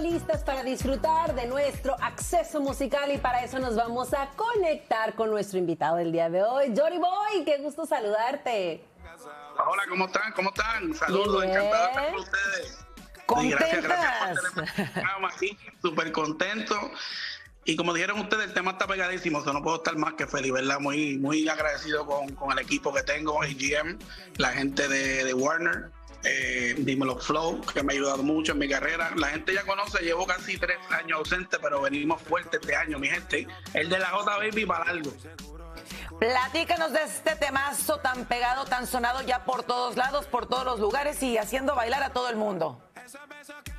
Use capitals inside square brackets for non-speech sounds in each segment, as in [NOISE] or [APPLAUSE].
listas para disfrutar de nuestro acceso musical y para eso nos vamos a conectar con nuestro invitado del día de hoy, Jory Boy. Qué gusto saludarte. Hola, ¿cómo están? ¿Cómo están? Saludos, encantado de estar con ustedes. ¿Contentas? gracias, gracias por aquí, súper contento. Y como dijeron ustedes, el tema está pegadísimo, o sea, no puedo estar más que feliz, ¿verdad? Muy, muy agradecido con, con el equipo que tengo, AGM, la gente de, de Warner, eh, Dímelo Flow, que me ha ayudado mucho en mi carrera. La gente ya conoce, llevo casi tres años ausente, pero venimos fuerte este año, mi gente. El de la J Baby para algo. Platícanos de este temazo tan pegado, tan sonado ya por todos lados, por todos los lugares y haciendo bailar a todo el mundo.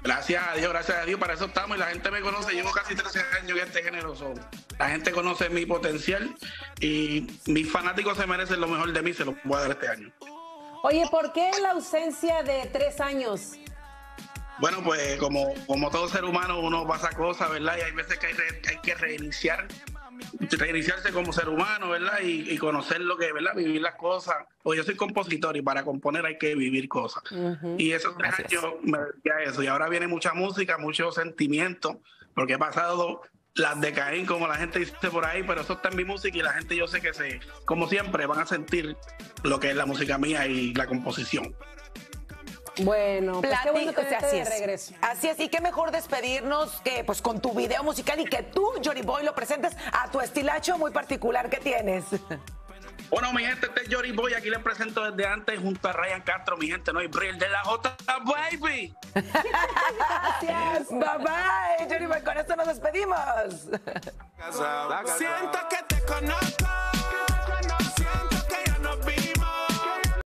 Gracias a Dios, gracias a Dios, para eso estamos y la gente me conoce, llevo casi 13 años en este género. La gente conoce mi potencial y mis fanáticos se merecen lo mejor de mí, se lo voy a dar este año. Oye, ¿por qué la ausencia de tres años? Bueno, pues como, como todo ser humano uno pasa cosas, ¿verdad? Y hay veces que hay, hay que reiniciar, reiniciarse como ser humano, ¿verdad? Y, conocer lo que, ¿verdad? Vivir las cosas. Pues yo soy compositor y para componer hay que vivir cosas. Y esos tres años me decía eso. Y ahora viene mucha música, mucho sentimiento, porque he pasado las de Caín, como la gente dice por ahí, pero eso está en mi música y la gente yo sé que se, como siempre, van a sentir lo que es la música mía y la composición. Bueno, pues qué bueno que así es. regreso. Así es, y qué mejor despedirnos que pues con tu video musical y que tú, Johnny Boy, lo presentes a tu estilacho muy particular que tienes. [LAUGHS] Bueno, mi gente, este es Jory Boy. Aquí les presento desde antes junto a Ryan Castro, mi gente, no hay Brill de la J Baby. [LAUGHS] Gracias. Bye bye, Boy. Con esto nos despedimos. Siento que te conozco.